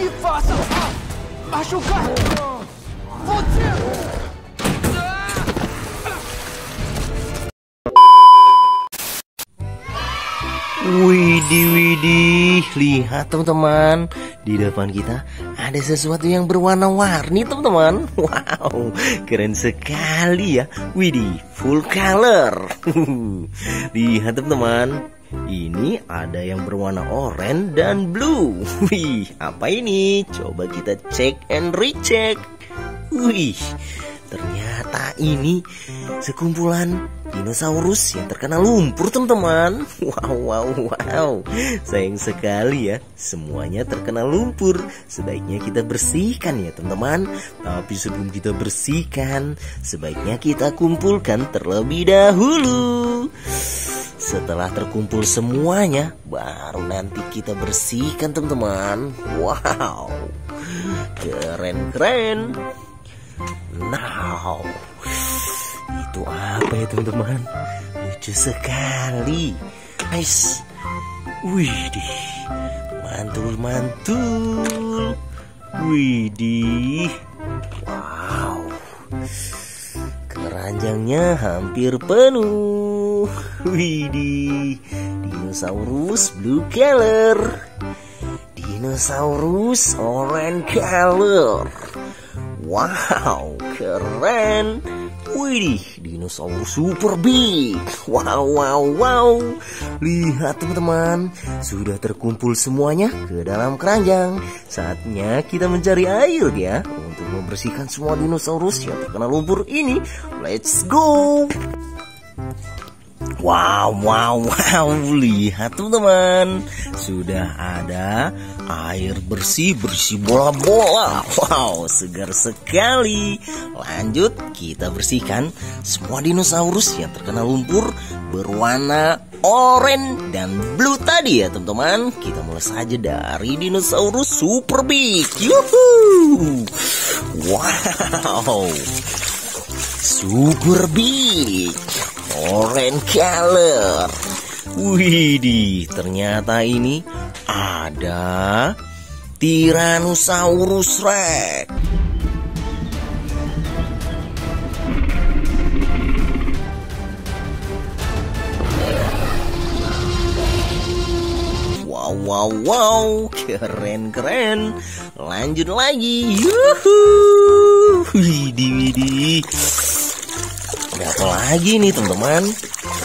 Не вас! Machucar! Você! Widih, lihat teman-teman Di depan kita ada sesuatu yang berwarna-warni teman-teman Wow, keren sekali ya Widih, full color Lihat teman-teman ini ada yang berwarna oranye dan blue. Wih, apa ini? Coba kita cek and recheck. Wih, ternyata ini sekumpulan dinosaurus yang terkena lumpur teman-teman. Wow wow wow. Sayang sekali ya Semuanya terkena lumpur. Sebaiknya kita bersihkan ya teman-teman. Tapi sebelum kita bersihkan Sebaiknya kita kumpulkan terlebih dahulu setelah terkumpul semuanya, baru nanti kita bersihkan teman-teman. Wow, keren-keren. Now, itu apa ya teman-teman? Lucu sekali. Nice. Widih, mantul-mantul. Widih, wow. Keranjangnya hampir penuh. Widih, dinosaurus blue color. Dinosaurus orange color. Wow, keren. Widih, dinosaurus super big. Wow, wow, wow. Lihat teman-teman, sudah terkumpul semuanya ke dalam keranjang. Saatnya kita mencari air ya untuk membersihkan semua dinosaurus yang terkena lumpur ini. Let's go. Wow, wow, wow, lihat teman-teman Sudah ada air bersih, bersih bola-bola. Wow, segar sekali. Lanjut, kita bersihkan semua dinosaurus yang terkena lumpur Berwarna oranye dan blue tadi ya teman-teman. Kita mulai saja dari dinosaurus super big. Yuhu! Wow. Super big Orange color Widih ternyata ini ada Tyrannosaurus Rex Wow, wow, wow, keren, keren. Lanjut lagi. Yuhu. Widih, widih. Ada apa lagi nih, teman-teman?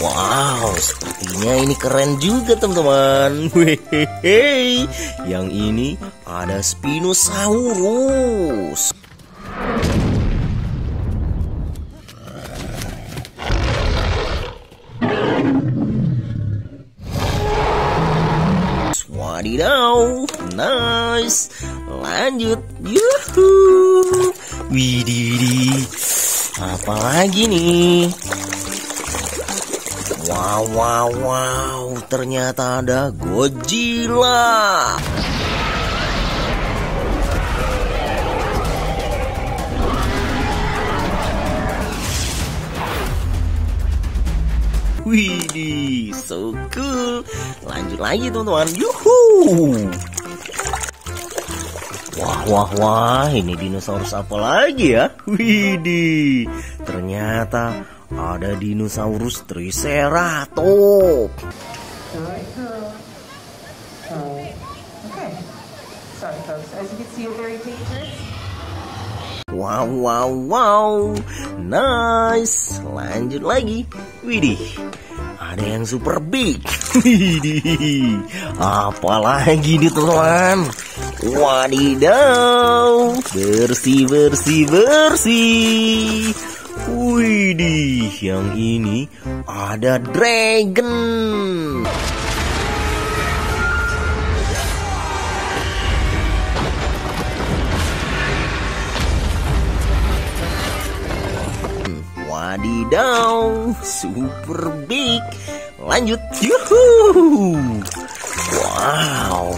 Wow, sepertinya ini keren juga, teman-teman. Wehehe. Yang ini ada Spinosaurus. Wadidaw, nice. Lanjut, yuhu. Widih, apa lagi nih? Wow, wow, wow, ternyata ada Godzilla. Widih, so cool. Lanjut lagi teman-teman. Yuhu. Wah, wah, ini dinosaurus apa lagi ya? Widih, ternyata ada dinosaurus Triceratops. Wow, wow, wow, nice. Lanjut lagi. Widih, ada yang super big. Widih, apalagi nih teman. Wadidaw, bersih, bersih, bersih. Widih, yang ini ada dragon. Wadidaw, super big. Lanjut, yuhu. Wow.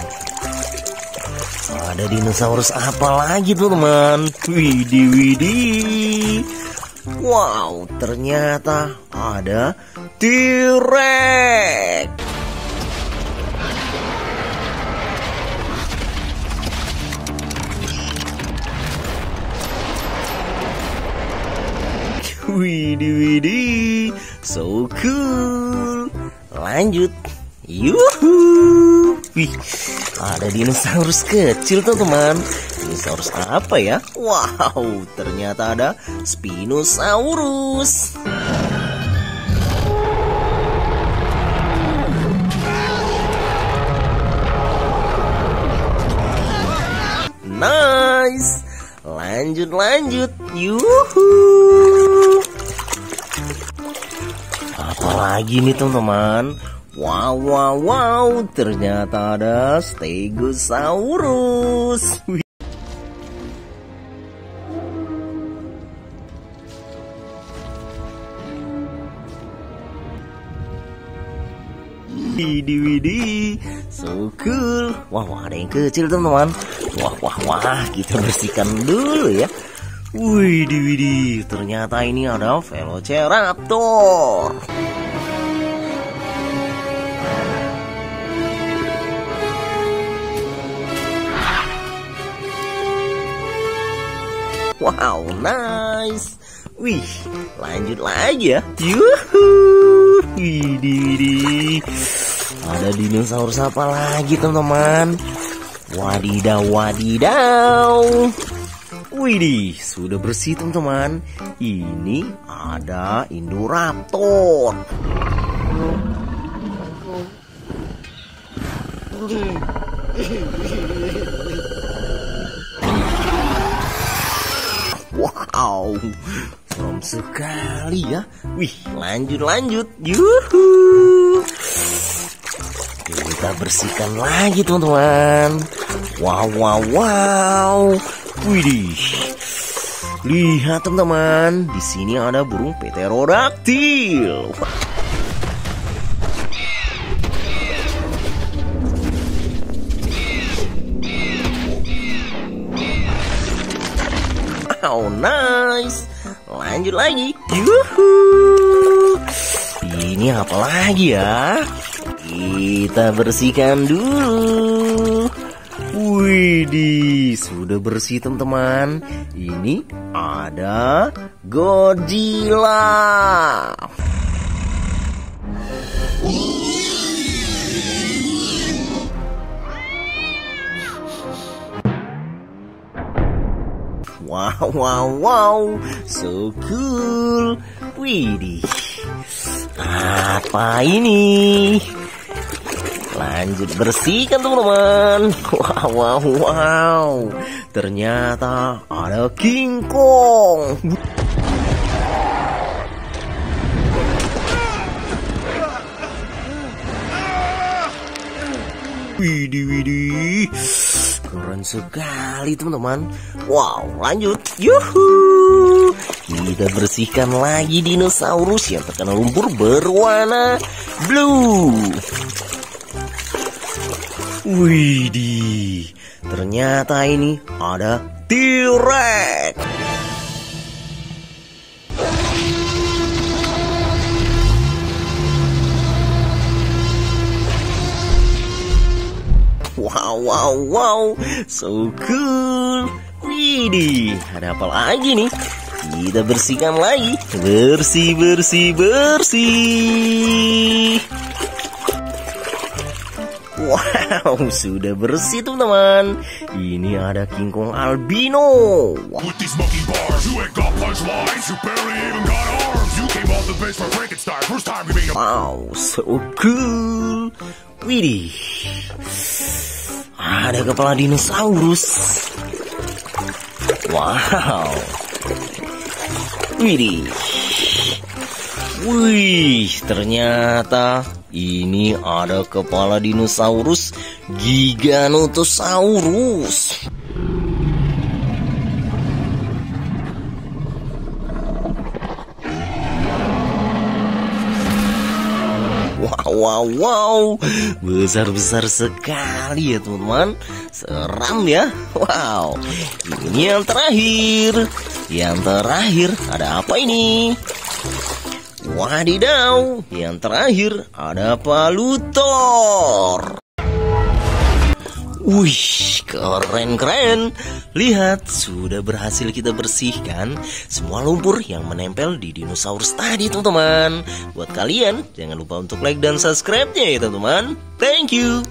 Ada dinosaurus apa lagi tuh teman? Widi widi. Wow, ternyata ada T-Rex. Widi widi, so cool. Lanjut, yuhuu. Wih, ada dinosaurus kecil tuh teman. Dinosaurus apa ya? Wow, ternyata ada Spinosaurus. Nice. Lanjut, lanjut. Yuhu. Apalagi nih teman-teman? Wow, wow, wow. Ternyata ada Stegosaurus. Wih. Widih, widih, so cool. Wah, wah, ada yang kecil teman-teman. Wah, wah, wah, kita bersihkan dulu ya. Widih, widih, ternyata ini ada Velociraptor. Wow, nice. Wih, lanjut lagi ya. Yuhu. Widih. Ada dinosaurus apa lagi, teman-teman? Wadidaw, wadidaw. Widih, sudah bersih, teman-teman. Ini ada Indoraptor. Wow, serem sekali ya. Wih, lanjut lanjut. Yuhu. Kita bersihkan lagi teman-teman. Wow, wow, wow. Widih. Lihat teman-teman, di sini ada burung pterodaktil. Wow, nice. Lanjut lagi. Yuhu. Ini apa lagi ya? Kita bersihkan dulu. Widih, sudah bersih teman-teman. Ini ada Godzilla. Wow, wow, so cool. Widih, apa ini? Lanjut bersihkan teman-teman. Wow, wow, wow. Ternyata ada King Kong. Widih, widih. Keren sekali teman-teman. Wow, lanjut. Yuhu. Kita bersihkan lagi dinosaurus yang terkena lumpur berwarna blue. Widih, ternyata ini ada T-Rex. Wow, wow, so cool. Widih, ada apa lagi nih? Kita bersihkan lagi. Bersih, bersih, bersih. Wow, sudah bersih teman-teman. Ini ada King Kong albino. Wow, so cool. Widih. Ada kepala dinosaurus. Wow. Widih. Wih, ternyata ini ada kepala dinosaurus Giganotosaurus. Wow, wow, wow, besar-besar sekali ya teman-teman. Seram ya. Wow, ini yang terakhir. Yang terakhir ada apa ini? Wadidaw, yang terakhir ada palutor. Wih, keren-keren. Lihat, sudah berhasil kita bersihkan semua lumpur yang menempel di dinosaurus tadi, teman-teman. Buat kalian, jangan lupa untuk like dan subscribe-nya ya, teman-teman. Thank you.